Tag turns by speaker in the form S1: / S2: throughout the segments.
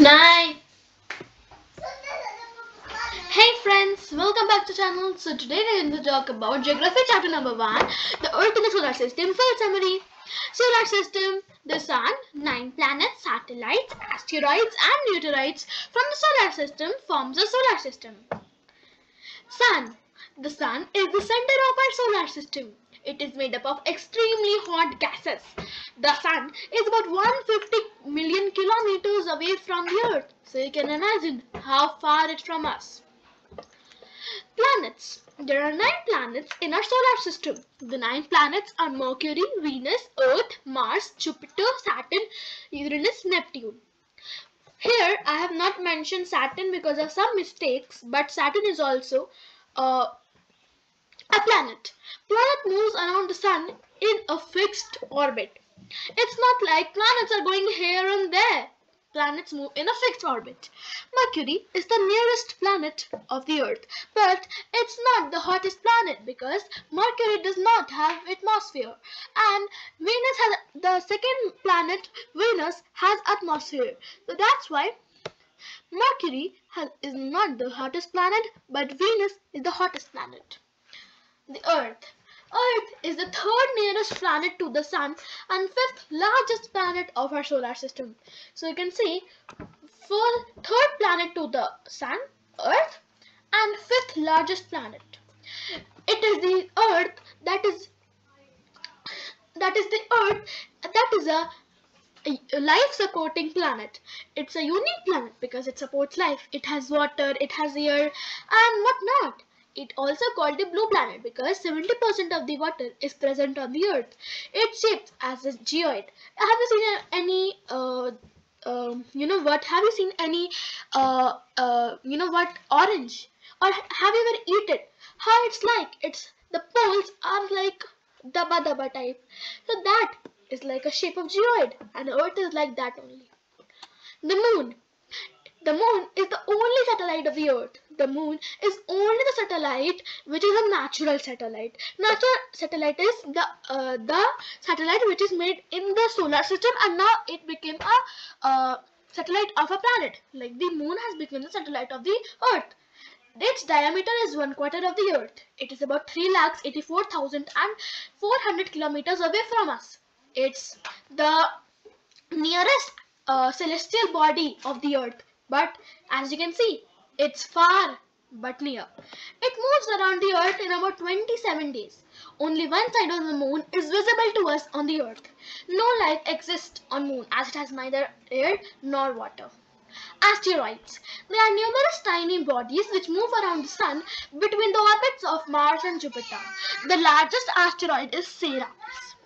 S1: Nine. Hey friends, welcome back to channel. So today we're going to talk about geography chapter number one, the Earth and the solar system. Full summary: solar system, the sun, nine planets, satellites, asteroids, and meteorites from the solar system forms a solar system. Sun. The sun is the center of our solar system. It is made up of extremely hot gases. The sun is about 150 million kilometers away from the earth. So you can imagine how far it's from us. Planets. There are nine planets in our solar system. The nine planets are Mercury, Venus, Earth, Mars, Jupiter, Saturn, Uranus, Neptune. Here I have not mentioned Saturn because of some mistakes, but Saturn is also uh, a planet. Planet moves around the sun in a fixed orbit. It's not like planets are going here and there. Planets move in a fixed orbit. Mercury is the nearest planet of the Earth, but it's not the hottest planet because Mercury does not have atmosphere and Venus has the second planet Venus has atmosphere. So that's why Mercury has, is not the hottest planet but Venus is the hottest planet. The Earth. Is the third nearest planet to the Sun and fifth largest planet of our solar system. So you can see full third planet to the Sun, Earth, and fifth largest planet. It is the Earth that is that is the Earth that is a life supporting planet. It's a unique planet because it supports life. It has water, it has air, and whatnot. It also called the blue planet because 70% of the water is present on the earth. It shapes as a geoid. Have you seen any, uh, uh, you know what, have you seen any, uh, uh, you know what, orange? Or have you ever eaten? How it's like, it's, the poles are like daba daba type. So that is like a shape of geoid and earth is like that only. The moon. The moon is the only satellite of the earth. The moon is only the satellite which is a natural satellite. Natural satellite is the uh, the satellite which is made in the solar system and now it became a uh, satellite of a planet. Like the moon has become the satellite of the earth. Its diameter is one quarter of the earth. It is about 3 lakhs 84,400 kilometers away from us. It's the nearest uh, celestial body of the earth. But as you can see, it's far but near. It moves around the earth in about 27 days. Only one side of the moon is visible to us on the earth. No life exists on moon as it has neither air nor water. Asteroids. They are numerous tiny bodies which move around the sun between the orbits of Mars and Jupiter. The largest asteroid is Ceres.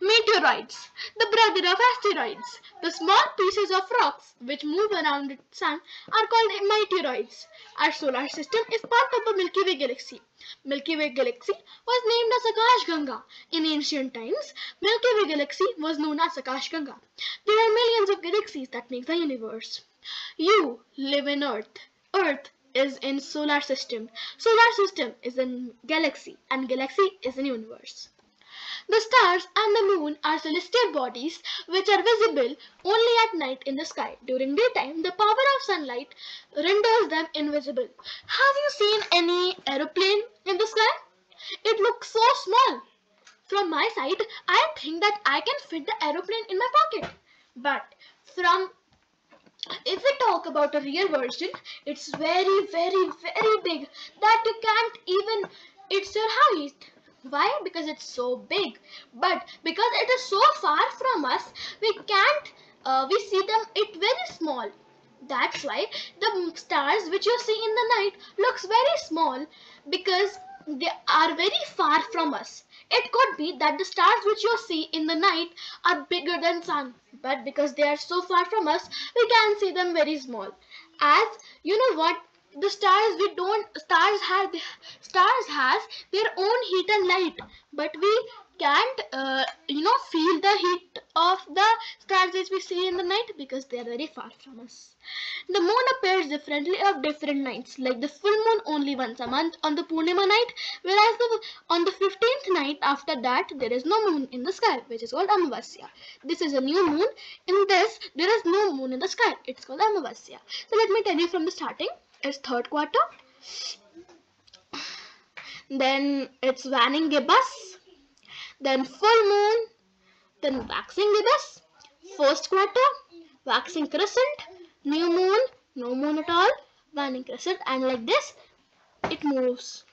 S1: Meteorites, the brother of asteroids. The small pieces of rocks which move around the sun are called meteoroids. Our solar system is part of the Milky Way galaxy. Milky Way galaxy was named as Akash Ganga. In ancient times, Milky Way galaxy was known as Akash Ganga. There are millions of galaxies that make the universe. You live in Earth. Earth is in solar system. Solar system is in galaxy and galaxy is in universe. The stars and the moon are celestial bodies which are visible only at night in the sky. During daytime, the power of sunlight renders them invisible. Have you seen any aeroplane in the sky? It looks so small. From my side, I think that I can fit the aeroplane in my pocket. But from if we talk about a real version, it's very, very, very big that you can't even, it's your height why? Because it's so big. But because it is so far from us, we can't, uh, we see them it very small. That's why the stars which you see in the night looks very small because they are very far from us. It could be that the stars which you see in the night are bigger than sun. But because they are so far from us, we can see them very small. As you know what, the stars we don't stars have stars has their own heat and light but we can't uh, you know feel the heat of the stars as we see in the night because they are very far from us. The moon appears differently of different nights like the full moon only once a month on the Purnima night whereas the, on the 15th night after that there is no moon in the sky which is called Amavasya. This is a new moon. In this there is no moon in the sky. It's called Amavasya. So let me tell you from the starting. It's third quarter. Then it's waning gibbous then full moon, then waxing gibbous, first quarter, waxing crescent, new moon, no moon at all, waning crescent and like this it moves.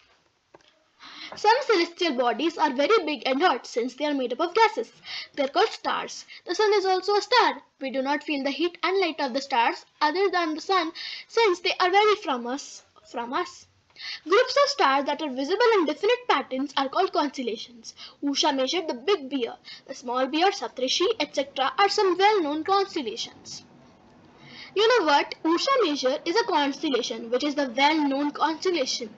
S1: Some celestial bodies are very big and hot since they are made up of gases. They are called stars. The sun is also a star. We do not feel the heat and light of the stars other than the sun since they are very from us. From us. Groups of stars that are visible in definite patterns are called constellations. Ursa Major the Big Bear, the Small Bear, Saptarishi, etc. are some well-known constellations. You know what? Ursa Major is a constellation which is the well-known constellation.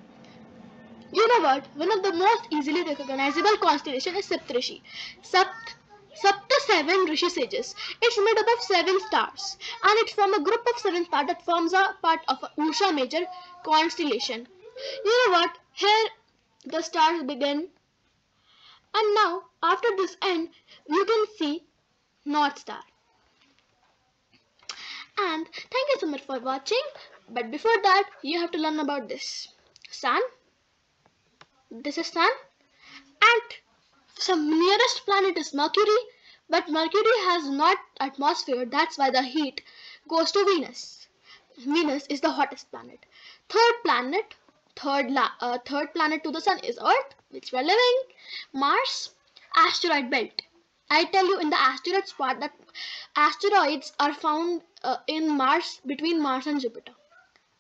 S1: You know what? One of the most easily recognizable constellation is Saptarishi. Sapt Sapta seven Rishi sages. It's made up of seven stars and it forms a group of seven stars that forms a part of a Ursa Major constellation. You know what? Here the stars begin. And now after this end you can see North Star. And thank you so much for watching. But before that you have to learn about this. Sun. This is Sun. And some nearest planet is Mercury. But Mercury has not atmosphere. That's why the heat goes to Venus. Venus is the hottest planet. Third planet third uh, third planet to the sun is Earth, which we're living. Mars, asteroid belt. I tell you in the asteroid spot that asteroids are found uh, in Mars between Mars and Jupiter.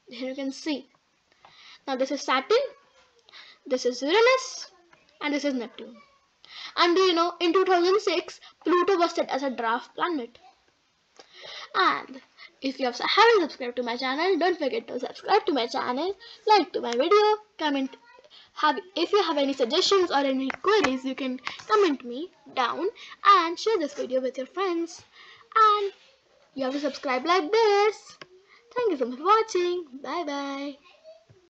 S1: Here you can see. Now this is Saturn, this is Uranus, and this is Neptune. And you know, in 2006, Pluto was set as a dwarf planet. And if you have, haven't subscribed to my channel, don't forget to subscribe to my channel, like to my video, comment. Have if you have any suggestions or any queries, you can comment me down and share this video with your friends. And you have to subscribe like this. Thank you so much for watching. Bye bye.